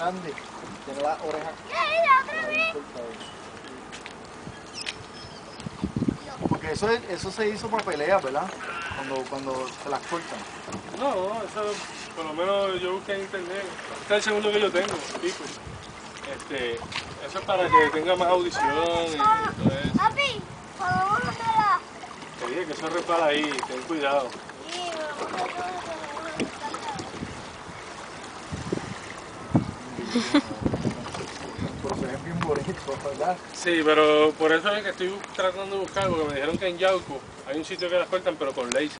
grande. Tiene las orejas. Porque eso, es- eso se hizo para peleas, ¿verdad? Cuando, cuando se las cortan. No, eso por lo menos yo busqué en internet. Este es el segundo que yo tengo, tipo. Este, eso es para que tenga más audición y todo eso. Papi, ¿podemos hacerla? Te dije que eso resbala ahí, ten cuidado. Sí, Sí, pero por eso es que estoy tratando de buscar, porque me dijeron que en Yauco hay un sitio que las cortan, pero con laser.